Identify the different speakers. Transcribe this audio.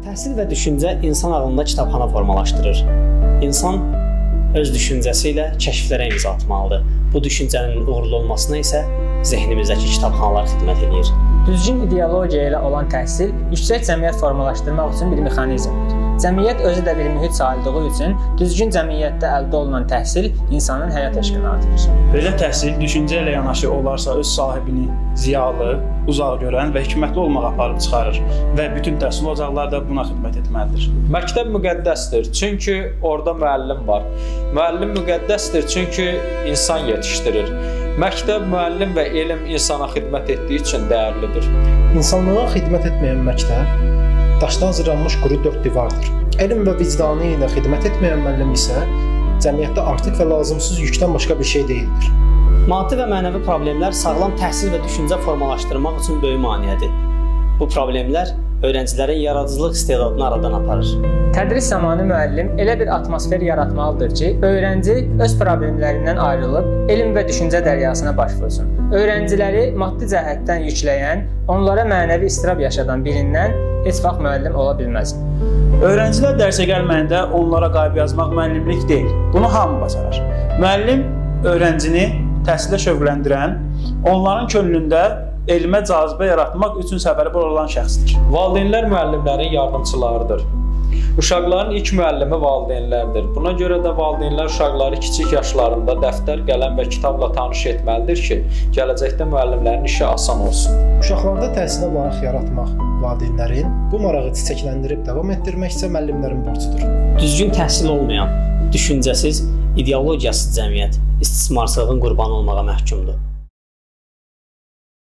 Speaker 1: Təhsil və düşüncə insan ağlında kitabxana formalaşdırır. İnsan öz düşüncəsi ilə kəşflərə imza atmalıdır. Bu düşüncənin uğurlu olmasına isə zehnimizdəki kitabxanalar xidmət edir.
Speaker 2: Düzgün ideologiya ilə olan təhsil yüksək cəmiyyət formalaşdırmaq üçün bir mexanizmdir. Cəmiyyət özü də bir mühit sayıldığı üçün düzgün cəmiyyətdə əldə olunan təhsil insanın həyat eşqini artırır.
Speaker 3: Belə təhsil düşüncə ilə yanaşı olarsa öz sahibini ziyalı, uzaq görən və hikmətli olmağa aparıb çıxarır və bütün təhsil ocaqları da buna xidmət etməlidir.
Speaker 4: Məktəb müqəddəsdir, çünki orada müəllim var. Müəllim müqəddəsdir, çünki insan yetişdirir. Məktəb, müəllim və elm insana xidmət etdiyi üçün dəyərlidir.
Speaker 5: İnsanlığa xidmət etməyən məktəb daşdan hazırlanmış quru dörd divardır. Elm və vicdanı ilə xidmət etməyən müəllim isə cəmiyyətdə artıq və lazımsız yükdən başqa bir şey deyildir.
Speaker 1: Maddi və mənəvi problemlər sağlam təhsil və düşüncə formalaşdırmaq üçün böyük maneədir. Bu problemlər öyrəncilərin yaradıcılıq istedadını aradan aparır.
Speaker 2: Tədris zamanı müəllim elə bir atmosfer yaratmalıdır ki, öyrənci öz problemlərindən ayrılıb elm və düşüncə dəryasına baş vursun. Öyrənciləri maddi cəhətdən yükləyən, onlara mənəvi istirab yaşadan birindən heç vaxt müəllim ola bilməz.
Speaker 3: Öyrəncilər dərsə gəlməyəndə onlara qayıb yazmaq müəllimlik deyil. Bunu hamı bacarar. Müəllim öyrəncini təhsilə şövqləndirən, onların könlündə elmə cazibə yaratmaq üçün səfərbər olan şəxsdir.
Speaker 4: Valideynlər müəllimlərin yardımçılarıdır. Uşaqların ilk müəllimi valideynlərdir. Buna görə də valideynlər uşaqları kiçik yaşlarında dəftər, qələm və kitabla tanış etməlidir ki, gələcəkdə müəllimlərin işi asan olsun.
Speaker 5: Uşaqlarda təhsilə maraq yaratmaq valideynlərin, bu marağı çiçəkləndirib davam etdirmək isə müəllimlərin borcudur.
Speaker 1: Düzgün təhsil olmayan, düşüncəsiz, ideologiyasız cəmiyyət istismarçılığın qurbanı olmağa məhkumdur.